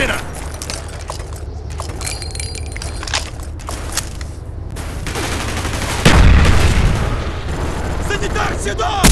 China! Sanitar сюда!